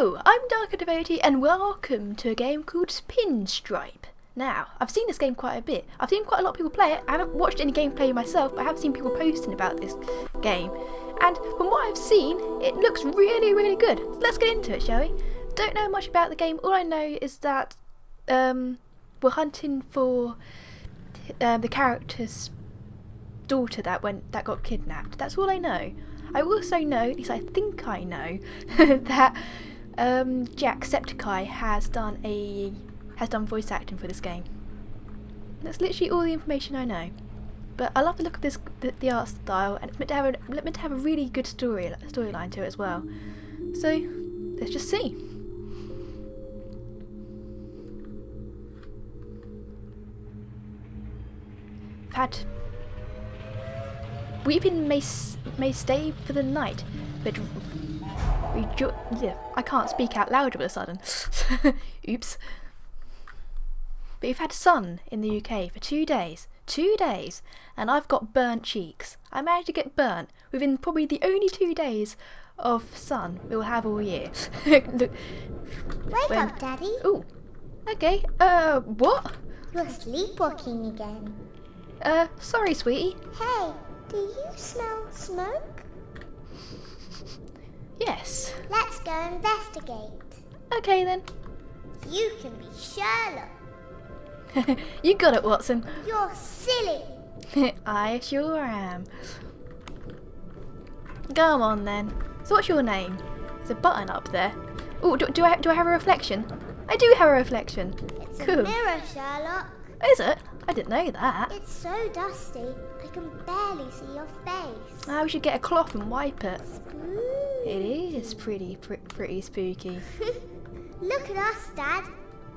Hello, I'm Darker Devotee and welcome to a game called Pinstripe. Now, I've seen this game quite a bit. I've seen quite a lot of people play it. I haven't watched any gameplay myself, but I have seen people posting about this game. And from what I've seen, it looks really, really good. Let's get into it, shall we? Don't know much about the game. All I know is that um, we're hunting for uh, the character's daughter that went that got kidnapped. That's all I know. I also know, at least I think I know, that um, Jacksepticeye has done a has done voice acting for this game. That's literally all the information I know. But I love the look of this, the, the art style, and it's meant to have a meant to have a really good story storyline to it as well. So let's just see. Had Weeping may may stay for the night, but rejo- yeah, I can't speak out loud all of a sudden. Oops. But we've had sun in the UK for two days. Two days, and I've got burnt cheeks. I managed to get burnt within probably the only two days of sun we'll have all year. Look, Wake up, Daddy. Ooh. Okay. Uh, what? You're sleepwalking again. Uh, sorry, sweetie. Hey, do you smell smoke? Yes. Let's go investigate. Okay then. You can be Sherlock. you got it, Watson. You're silly. I sure am. Come on then. So what's your name? There's a button up there. Oh, do, do, I do I have a reflection? I do have a reflection. It's cool. a mirror, Sherlock. Is it? I didn't know that. It's so dusty, I can barely see your face. Ah, we should get a cloth and wipe it. Spooky. It is pretty, pr pretty spooky. look at us, Dad.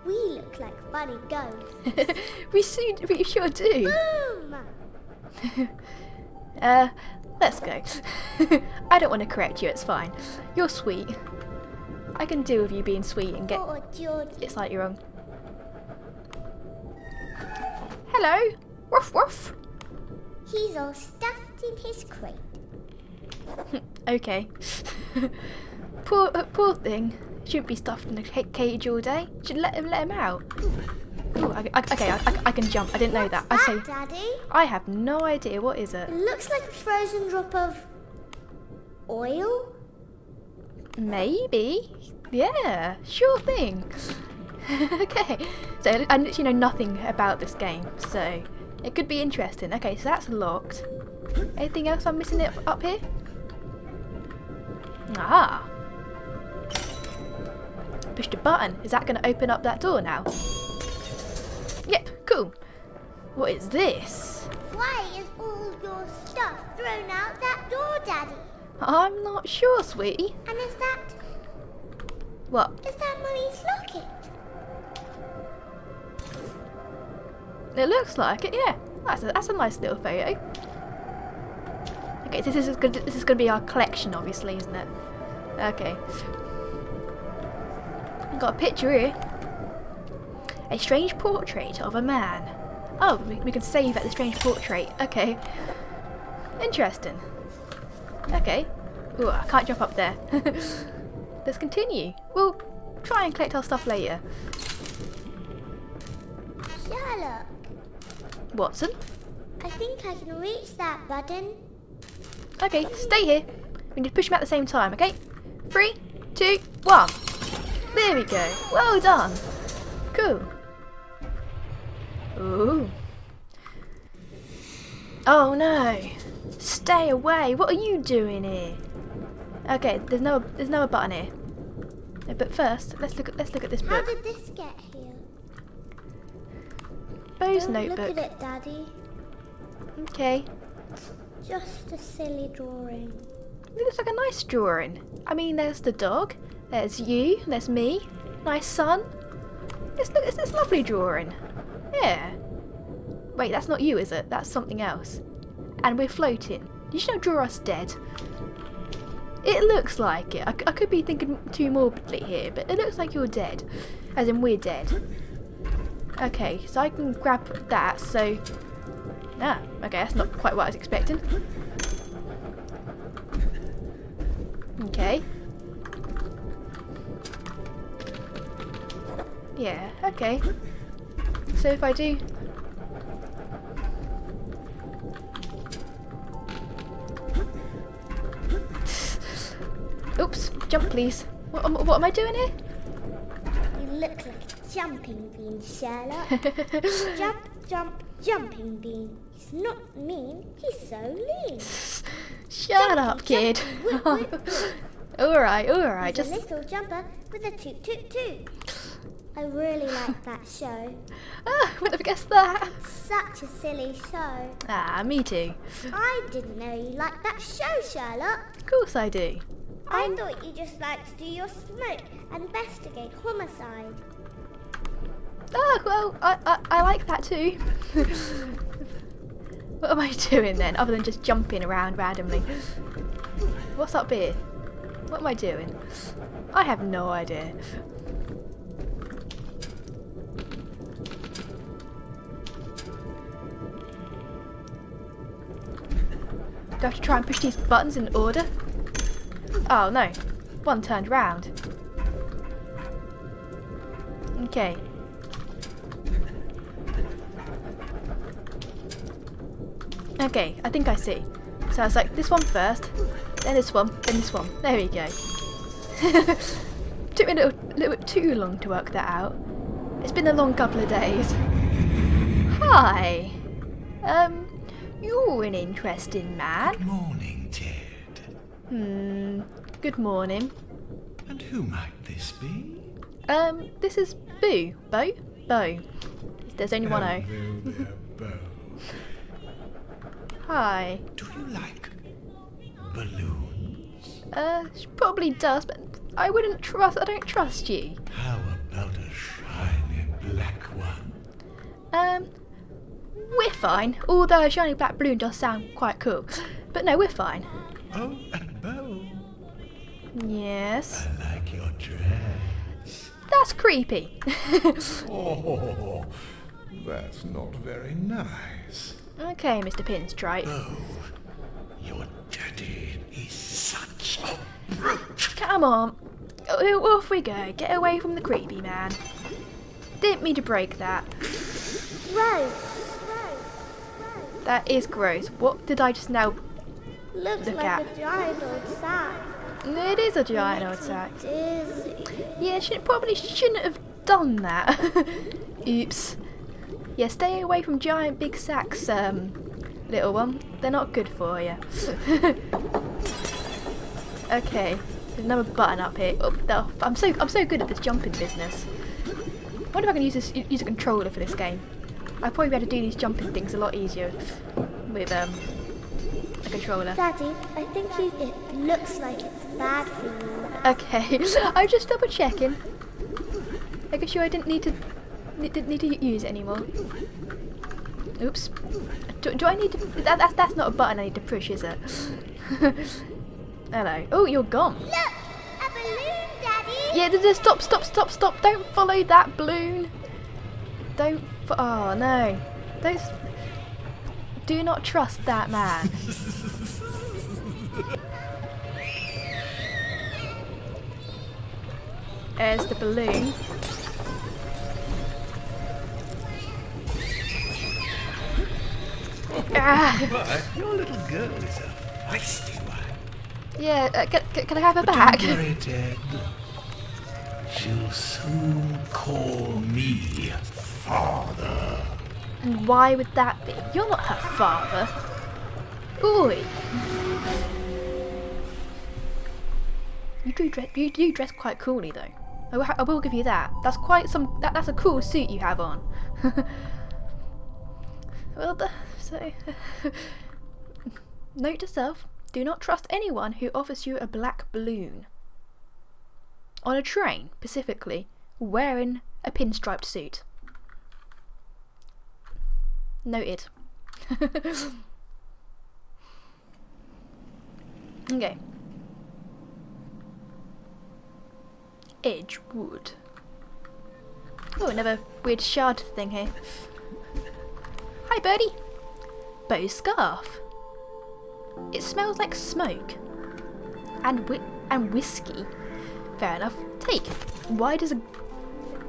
We look like funny ghosts. we, see, we sure do. Boom! uh, let's go. I don't want to correct you, it's fine. You're sweet. I can deal with you being sweet and get oh, it slightly wrong. Hello. Woof woof. He's all stuffed in his crate. okay. poor, uh, poor thing. Shouldn't be stuffed in a cage all day. Should let him let him out. Ooh, I, I, okay, I, I, can jump. I didn't know that. What's I say. Daddy? I have no idea. What is it? It looks like a frozen drop of oil. Maybe. Yeah. Sure thing. okay, so I literally know nothing about this game, so it could be interesting. Okay, so that's locked. Anything else I'm missing it up here? Ah. Push the button. Is that going to open up that door now? Yep, cool. What is this? Why is all your stuff thrown out that door, Daddy? I'm not sure, sweetie. And is that... What? Is that Mummy's locket? It looks like it, yeah. That's a, that's a nice little photo. Okay, so this is good. This is going to be our collection, obviously, isn't it? Okay. Got a picture here. A strange portrait of a man. Oh, we, we can save at the strange portrait. Okay. Interesting. Okay. Ooh, I can't jump up there. Let's continue. We'll try and collect our stuff later. Sherlock. Watson? I think I can reach that button. Okay, stay here. We need to push them at the same time, okay? Three, two, one. There we go. Well done. Cool. Ooh. Oh no. Stay away. What are you doing here? Okay, there's no there's no button here. But first, let's look at let's look at this book. How did this get here? Bo's Don't notebook. Look at it, Daddy. Okay. Just a silly drawing. It looks like a nice drawing. I mean, there's the dog, there's you, there's me, nice sun. It's, it's, it's lovely drawing. Yeah. Wait, that's not you, is it? That's something else. And we're floating. You should not draw us dead. It looks like it. I, I could be thinking too morbidly here, but it looks like you're dead. As in, we're dead. Okay, so I can grab that, so... Ah, okay, that's not quite what I was expecting. Okay. Yeah, okay. So if I do... jump please. What, am- what am I doing here? You look like a jumping bean, Sherlock. jump, jump, jumping bean. He's not mean, he's so lean. Shut up, kid. Whip. alright, alright, He's just... a little jumper with a toot toot toot. I really like that show. Ah, would have guessed that. Such a silly show. Ah, me too. I didn't know you liked that show, Sherlock. Of course I do. I thought you just like to do your smoke and investigate homicide. Ah, well, I, I, I like that too. what am I doing then, other than just jumping around randomly? What's up here? What am I doing? I have no idea. Do I have to try and push these buttons in order? Oh no, one turned round. Okay. Okay, I think I see. So I was like, this one first, then this one, then this one. There we go. Took me a little, little bit too long to work that out. It's been a long couple of days. Hi. Um, you're an interesting man. Good morning. Hmm, good morning. And who might this be? Um, this is Boo. Bo? Bo. There's only one O. There. Hi. Do you like balloons? Uh, she probably does, but I wouldn't trust. I don't trust you. How about a shiny black one? Um, we're fine. Although a shiny black balloon does sound quite cool. But no, we're fine. Oh, and Bo, Yes. I like your dress. That's creepy. Oh, that's not very nice. okay, Mr. Pinstripe. Oh, your daddy is such a brute. Come on. Off we go. Get away from the creepy man. Didn't mean to break that. Gross. Gross. Gross. That is gross. What did I just now... Looks Look like a giant old sack. It is a giant old sack. Dizzy. Yeah, she probably shouldn't have done that. Oops. Yeah, stay away from giant big sacks, um, little one. They're not good for you. okay, there's another button up here. Oh, no, I'm so I'm so good at this jumping business. I wonder if I can use this use a controller for this game. I'd probably be able to do these jumping things a lot easier with um controller. Daddy, I think you, it looks like it's bad for you. Okay, I'm just double checking. Making sure I didn't need to didn't need to use it anymore. Oops. Do, do I need to? That, that's that's not a button I need to push, is it? Hello. Oh, you're gone. Look, a balloon, Daddy. Yeah, th- th- stop, stop, stop, stop! Don't follow that balloon. Don't. Fo- oh no! Don't. Do not trust that man. There's the balloon. Ah, But your little girl is a feisty one. yeah, uh, can, can I have her But back? Don't worry, Ted. She'll soon call me father. And why would that be? You're not her father. Oi. You do dress. You do dress quite coolly, though. I will, I will give you that. That's quite some. That, that's a cool suit you have on. well, so. Note to self: Do not trust anyone who offers you a black balloon. On a train, specifically, wearing a pinstriped suit. Noted. okay. Edgewood. Oh, another weird shard thing here. Hi, birdie. Bo scarf. It smells like smoke. And whi- and whiskey. Fair enough. Take. Why does a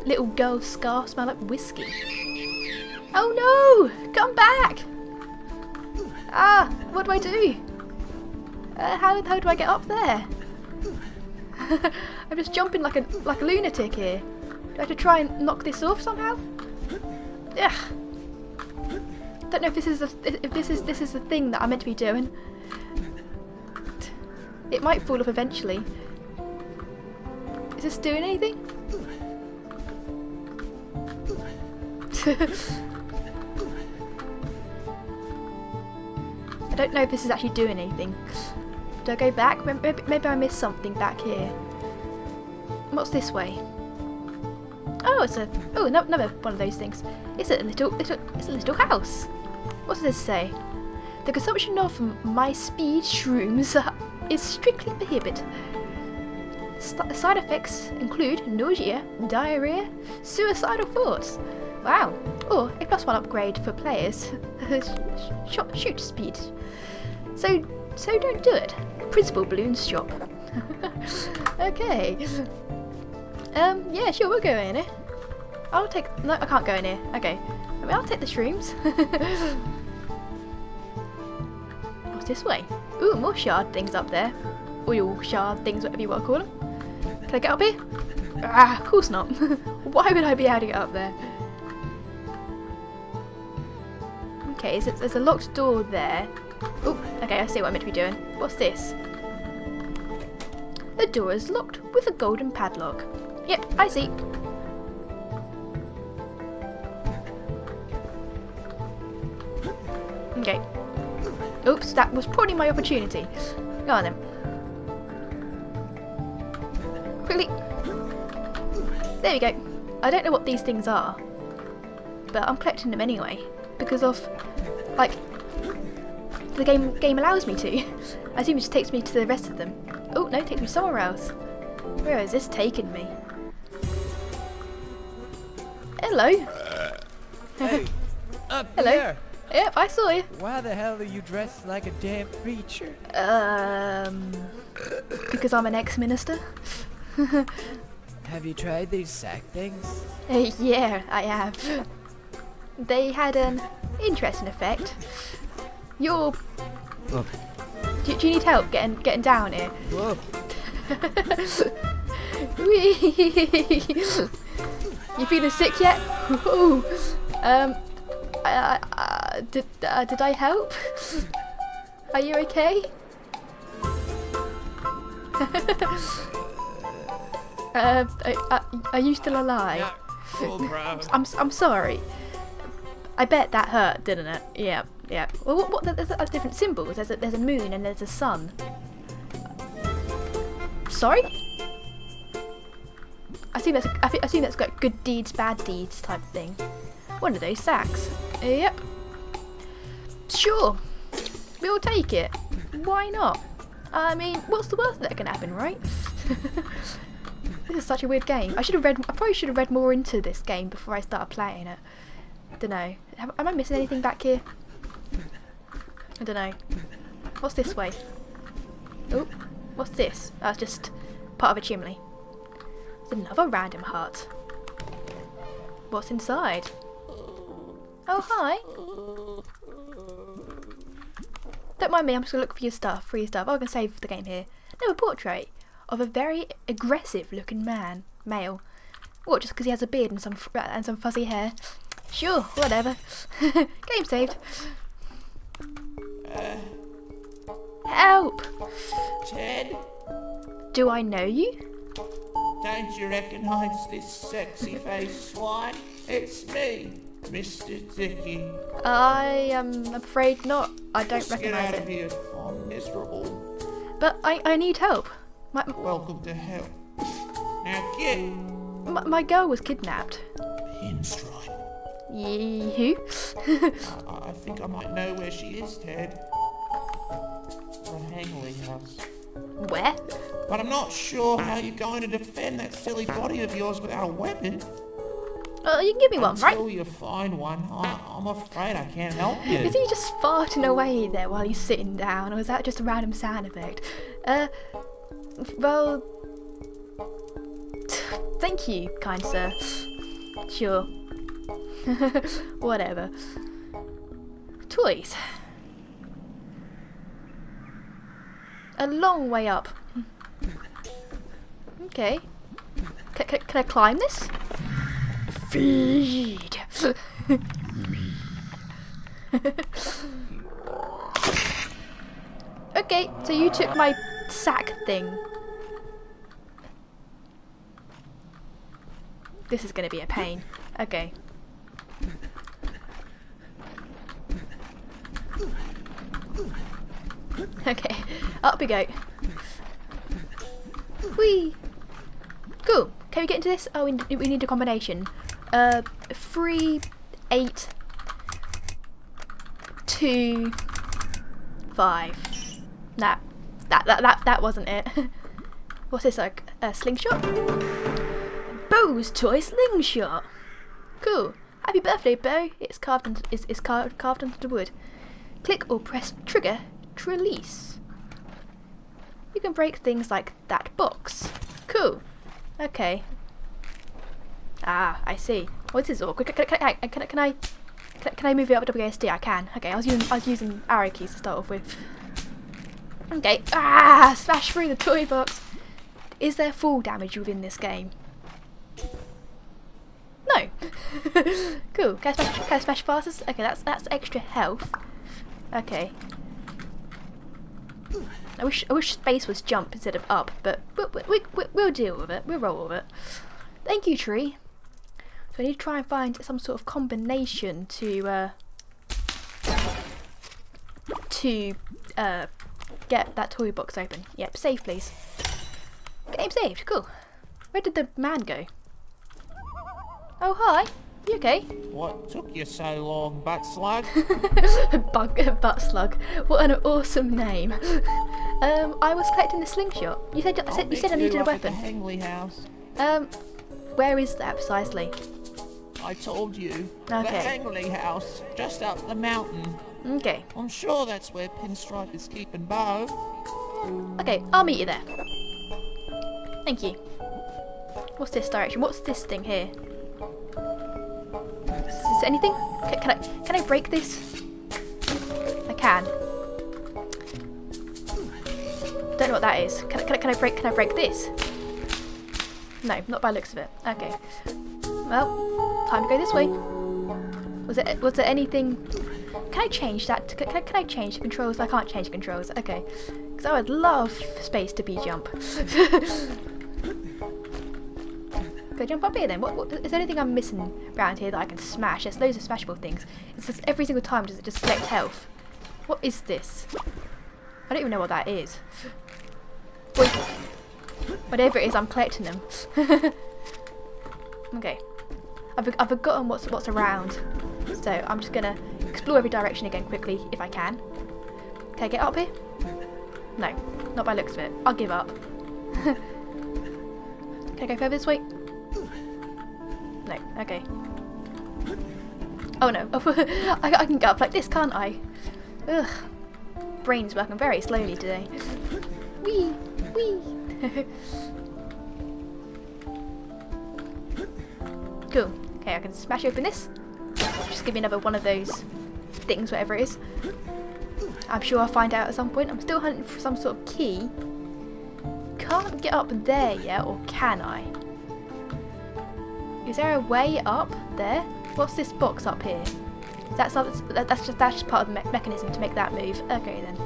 little girl's scarf smell like whiskey. Oh no! Come back! Ah, what do I do? Uh, how, how do I get up there? I'm just jumping like a like a lunatic here. Do I have to try and knock this off somehow? Ugh. Don't know if this is a, if this is this is the thing that I'm meant to be doing. It might fall off eventually. Is this doing anything? I don't know if this is actually doing anything. Do I go back? Maybe, maybe I missed something back here. What's this way? Oh, it's a oh no, another one of those things. It's a little little it's a little house. What does this say? The consumption of my speed shrooms is strictly prohibited. St side effects include nausea, diarrhea, suicidal thoughts. Wow. Or a plus one upgrade for players. Sh shoot speed. So so don't do it. Principal Balloon's shop. okay. Um, yeah, sure, we'll go in here. I'll take. No, I can't go in here. Okay. I mean, I'll take the shrooms. What's this way? Ooh, more shard things up there. Oil shard things, whatever you want to call them. Can I get up here? Ah, of course not. Why would I be able get up there? Okay, so there's a locked door there. Oh, okay, I see what I'm meant to be doing. What's this? The door is locked with a golden padlock. Yep, I see. Okay. Oops, that was probably my opportunity. Go on then. Quickly. There we go. I don't know what these things are, but I'm collecting them anyway because of, like, the game game allows me to. I assume it just takes me to the rest of them. Oh no, it takes me somewhere else. Where has this taken me? Hello. Hey, up Hello. there. Yep, I saw you. Why the hell are you dressed like a damn preacher? Um, because I'm an ex-minister. Have you tried these sack things? Uh, yeah, I have. They had an interesting effect. You're. Whoa. Do, do you need help getting getting down here? Whoa. Whee! You feeling sick yet? Ooh. Um. I, I, did uh, did I help? Are you okay? uh, are, are you still alive? I'm I'm sorry. I bet that hurt, didn't it? Yeah, yeah. Well, what, what there's, there's different symbols. There's a, there's a moon and there's a sun. Sorry? Assume that's I, assume that's got good deeds, bad deeds type thing. One of those sacks. Yep. Sure. We'll take it. Why not? I mean, what's the worst that can happen, right? this is such a weird game. I should have read. I probably should have read more into this game before I started playing it. Don't know. Am, am I missing anything back here? I don't know. What's this way? Oh, what's this? Oh, that's just part of a chimney. There's another random hut. What's inside? Oh, hi. Don't mind me, I'm just gonna look for your stuff, your stuff. Oh, I can save the game here. No, a portrait of a very aggressive looking man, male. What, just because he has a beard and some fr- uh, and some fuzzy hair? Sure, whatever. game saved. Help! Ted, Do I know you? Don't you recognise this sexy face, swine? It's me, Mr. Dicky. I am afraid not. I don't Let's get recognise out it. of here. I'm miserable. But I, I need help. My, Welcome to hell. Now get my, my girl was kidnapped. pinstripe. You? I, I think I might know where she is, Ted. The Hangley house. Where? But I'm not sure how you're going to defend that silly body of yours without a weapon. Uh, you can give me one, right? Until you find one, I, I'm afraid I can't help you. Is he just farting away there while he's sitting down, or is that just a random sound effect? Uh, well, thank you, kind sir. Sure. Whatever. Toys. A long way up. Okay. C can I climb this? Feed. okay, so you took my sack thing. This is going to be a pain. Okay. Okay, up we go. Whee! Cool. Can we get into this? Oh, we, need- we need a combination. Uh, three, eight, two, five. That that that that wasn't it. What's this like? A slingshot? Bo's toy slingshot. Cool. Happy birthday, Bo. It's carved into, carved carved into the wood. Click or press trigger to release. You can break things like that box. Cool. Okay. Ah, I see. What is awkward? Can, can, can, can, I- can I can, I move it up with WASD? I can. Okay, I was using I was using arrow keys to start off with. Okay. Ah, smash through the toy box. Is there fall damage within this game? No. cool. Can I smash, can I smash fastest? Okay, that's that's extra health. Okay. I wish I wish space was jump instead of up, but we, we, we, we'll deal with it. We'll roll with it. Thank you, tree. So I need to try and find some sort of combination to uh, to uh, get that toy box open. Yep, save please. Game saved. Cool. Where did the man go? Oh hi. You okay? What took you so long, butt slug? Bug, butt slug. What an awesome name. Um, I was collecting the slingshot. You said I said, you said I needed a up at the weapon. Hangley house. Um, where is that precisely? I told you. Okay. The Hangley house, just up the mountain. Okay, I'm sure that's where Pinstripe is keeping Bo. okay, I'll meet you there. Thank you. What's this direction? What's this thing here? Anything? Can, can I can I break this? I can. Don't know what that is. Can, I- can, I- can I break? Can I break this? No, not by looks of it. Okay. Well, time to go this way. Was it? Was there anything? Can I change that? Can I, can I change the controls? I can't change the controls. Okay. Because I would love space to be jump. Jump up here then. What, what is there anything I'm missing around here that I can smash? There's loads of smashable things. It's just every single time does it just collect health. What is this? I don't even know what that is. Wait. Whatever it is, I'm collecting them. okay. I've, I've forgotten what's what's around. So I'm just gonna explore every direction again quickly if I can. Can I get up here? No, not by looks of it. I'll give up. can I go further this way? No, okay. Oh no, I, I can get up like this, can't I? Ugh. Brain's working very slowly today. Wee, wee. cool. Okay, I can smash open this. Just give me another one of those things, whatever it is. I'm sure I'll find out at some point. I'm still hunting for some sort of key. Can't get up there yet, or can I? Is there a way up there? What's this box up here? That's not, that's just that's just part of the me mechanism to make that move. Okay then.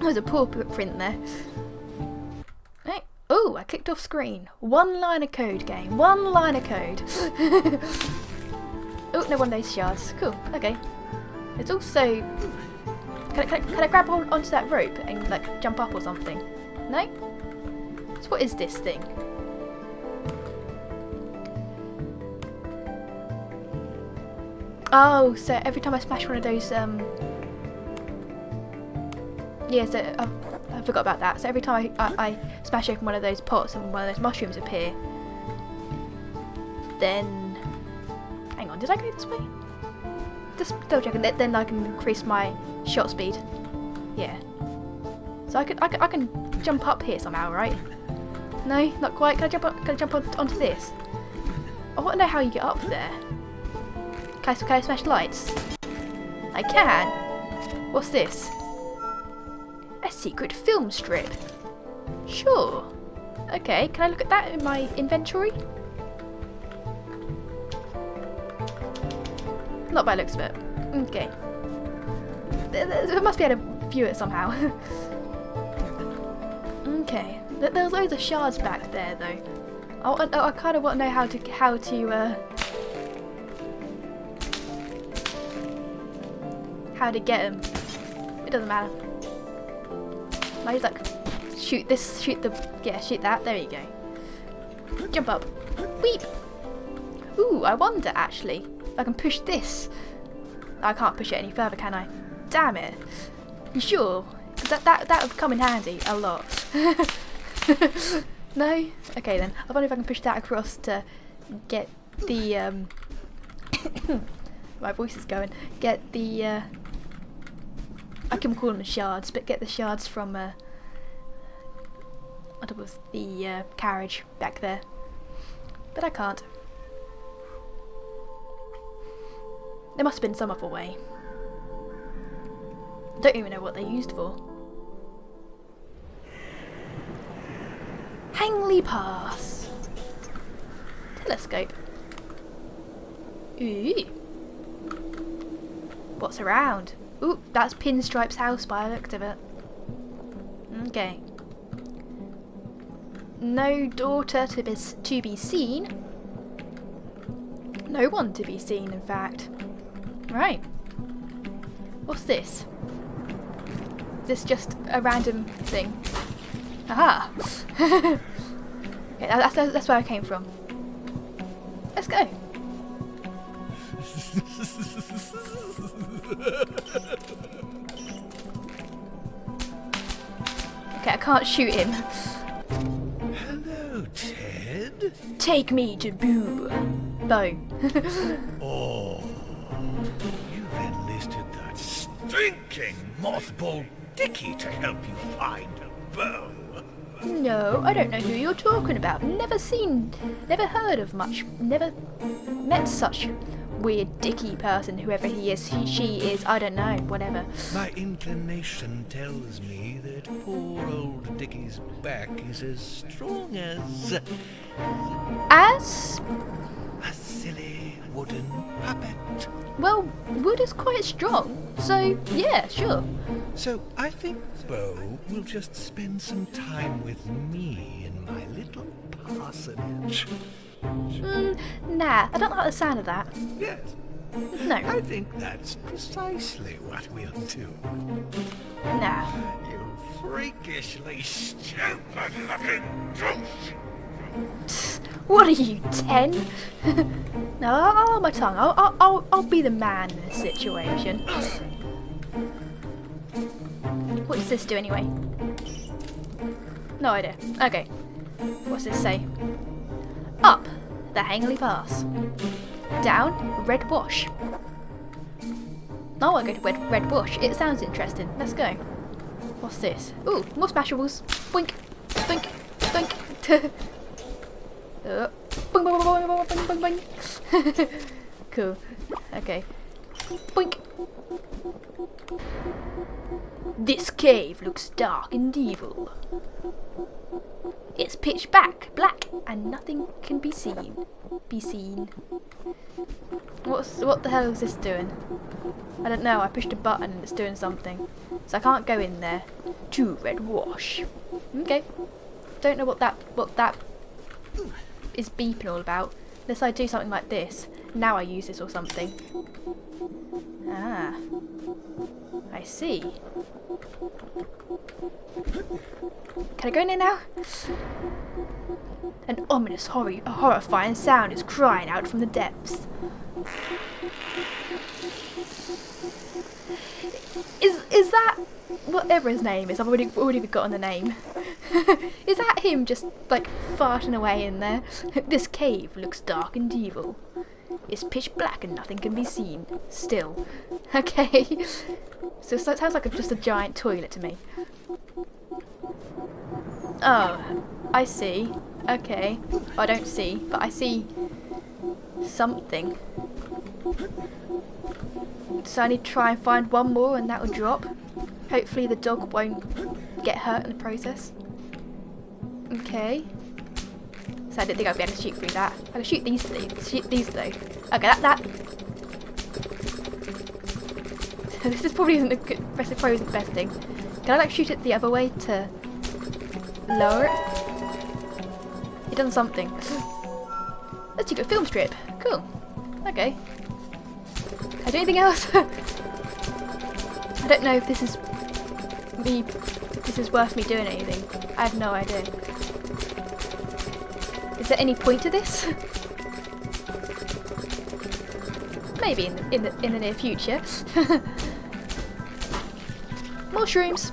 There's a poor print there. Oh, I clicked off screen. One line of code game. One line of code. oh, no one of those shards. Cool. Okay. It's also. Can I, can I, can I grab on, onto that rope and like jump up or something? No. So what is this thing? Oh, so every time I smash one of those, um, yeah, so I, I forgot about that. So every time I, I, I smash open one of those pots and one of those mushrooms appear, then, hang on, did I go this way? Just double checking. Then, I can increase my shot speed. Yeah. So I can, I can, I can jump up here somehow, right? No, not quite. Can I jump up? Can I jump on, onto this? I want to know how you get up there. Can I, can I smash lights? I can. What's this? A secret film strip. Sure. Okay, can I look at that in my inventory? Not by looks of it. Okay. There must be able to view it somehow. okay. There- There's loads of shards back there though. I, want- I, kind of want to know how to how to uh, how to get him. It doesn't matter. I just like shoot this, shoot the yeah, shoot that. There you go. Jump up. Weep. Ooh, I wonder actually if I can push this. I can't push it any further, can I? Damn it. You sure? that that that would come in handy a lot. no? Okay then. I wonder if I can push that across to get the um my voice is going. Get the uh I can call them shards, but get the shards from uh what was the uh, carriage back there. But I can't. There must have been some other way. Don't even know what they're used for. Hangley Pass. Telescope. Ooh. What's around? Ooh, that's Pinstripe's house by the look of it. Okay. No daughter to be, to be seen. No one to be seen, in fact. Right. What's this? Is this just a random thing? Aha! okay, that- that's, that's where I came from. Let's go. Okay, I can't shoot him. Hello, Ted. Take me to Boo. Bo. Oh, you've enlisted that stinking mothball Dicky to help you find a Bo. no, I don't know who you're talking about. Never seen, never heard of much, never met such weird dicky person, whoever he is, he, she is, I don't know, whatever. My inclination tells me that poor old Dicky's back is as strong as As, a silly wooden puppet. Well, wood is quite strong, so yeah, sure. So I think Bo will just spend some time with me in my little parsonage. Mm, nah, I don't like the sound of that. Yes, No, I think that's precisely what we'll do. nah. You freakishly stupid-looking douche! What are you, ten? no, I'll, hold my tongue. I'll, I'll, I'll, I'll be the man in this situation. What does this do anyway? No idea. Okay. What's this say? Up, the Hangley Pass. Down, Red Wash. Now I go to Red, Red Bush. It sounds interesting. Let's go. What's this? Ooh, more smashables. Boink, boink, boink. Cool. Okay. Boink. This cave looks dark and evil. It's pitch black, black, and nothing can be seen. Be seen. What's what the hell is this doing? I don't know. I pushed a button and it's doing something, so I can't go in there. To red wash. Okay. Don't know what that what that is beeping all about. Unless I do something like this. Now I use this or something. Ah. I see. Can I go in there now? An ominous, horri horrifying sound is crying out from the depths. Is is that whatever his name is? I've already already forgotten the name. is that him just like farting away in there? this cave looks dark and evil. It's pitch black and nothing can be seen. Still. Okay. So, it sounds like a, just a giant toilet to me. Oh, I see. Okay. I don't see, but I see something. So I need to try and find one more and that will drop. Hopefully the dog won't get hurt in the process. Okay. So I didn't think I'd be able to shoot through that. I can shoot these things. Shoot these though. Okay, that that. this is probably isn't the good, best. Probably isn't the best thing. Can I like shoot it the other way to lower it? It done something. Let's take a film strip. Cool. Okay. Can I do anything else? I don't know if this is me. This is worth me doing anything. I have no idea. Is there any point to this? Maybe in the, in the, in the near future. Mushrooms.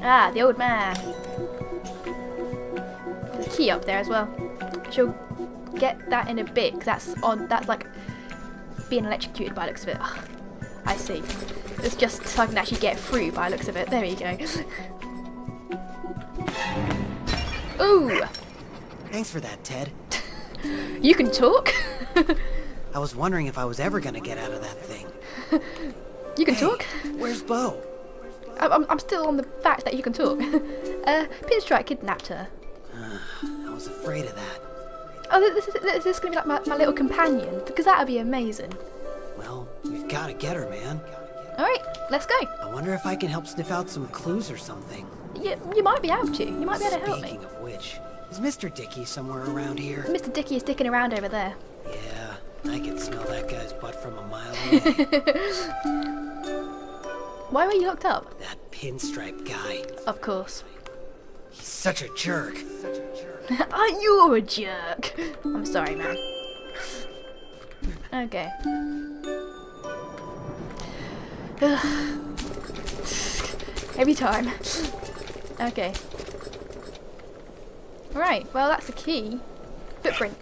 Ah, the old man. There's a key up there as well. She'll get that in a bit because that's on. That's like being electrocuted by looks of it. Ah, I see. It's just so I can actually get through by looks of it. There you go. Thanks for that, Ted. you can talk. I was wondering if I was ever gonna get out of that thing. you can Hey, talk. Where's Bo? I'm, I'm still on the fact that you can talk. uh, Pinstripe kidnapped her. I was afraid of that. Oh, this is, this is going to be like my, my little companion? Because that would be amazing. Well, we've gotta get her, man. Alright, let's go. I wonder if I can help sniff out some clues or something. You, you might be able to. You might be able to help me. Speaking of which, is Mr. Dicky somewhere around here? Mr. Dicky is sticking around over there. Yeah, I can smell that guy's butt from a mile away. Why were you locked up? that pinstripe guy. Of course. He's such a jerk. Ah, you're a jerk. I'm sorry, man. Okay. Every time. Okay. Right, well that's the key. Footprint.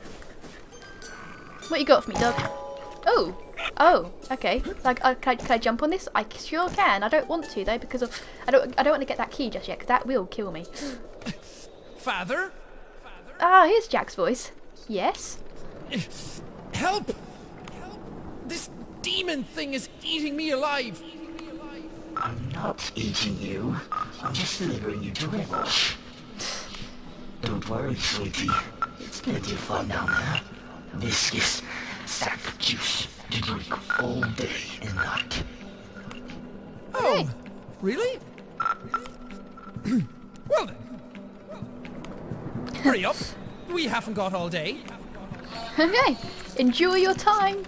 What you got for me, dog? Oh! Oh, okay. Like, uh, can, I, can I jump on this? I sure can. I don't want to though because of I don't I don't want to get that key just yet because that will kill me. Father? Ah, here's Jack's voice. Yes. Help! This demon thing is eating me alive! I'm not eating you. I'm just delivering you to Rebels. Don't worry, sweetie. It's plenty of fun down there. This is sack juice to drink all day and night. Oh, really? well then. Hurry up. We haven't got all day. Okay. Enjoy your time.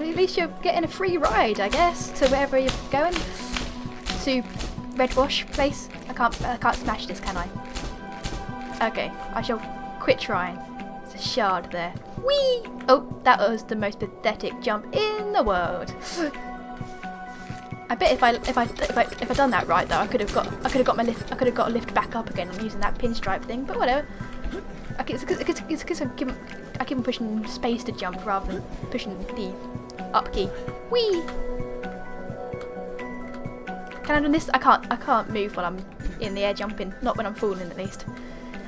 At least you're getting a free ride, I guess, to wherever you're going. To Red Wash place. I can't I can't smash this, can I? Okay, I shall quit trying. It's a shard there. Whee! Oh, that was the most pathetic jump in the world. I bet if I if I if I if I done that right though, I could have got I could have got my lift I could have got a lift back up again I'm using that pinstripe thing. But whatever. Okay, it's because I keep I keep pushing space to jump rather than pushing the up key. Whee! Can I do this? I can't. I can't move while I'm in the air jumping. Not when I'm falling, at least.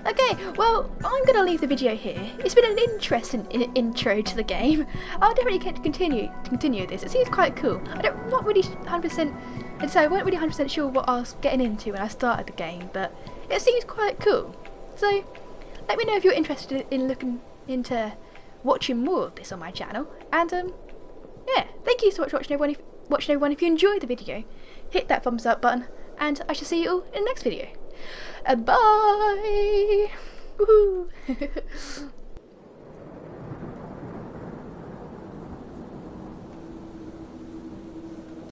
Okay, well, I'm going to leave the video here. It's been an interesting intro to the game. I'll definitely con- continue to continue this. It seems quite cool. I don't, not really 100%. I'd say I wasn't really 100% sure what I was getting into when I started the game, but it seems quite cool. So, let me know if you're interested in looking into watching more of this on my channel. And um, yeah, thank you so much for watching everyone. If, watching everyone. If you enjoyed the video, hit that thumbs up button, and I shall see you all in the next video. Uh, bye.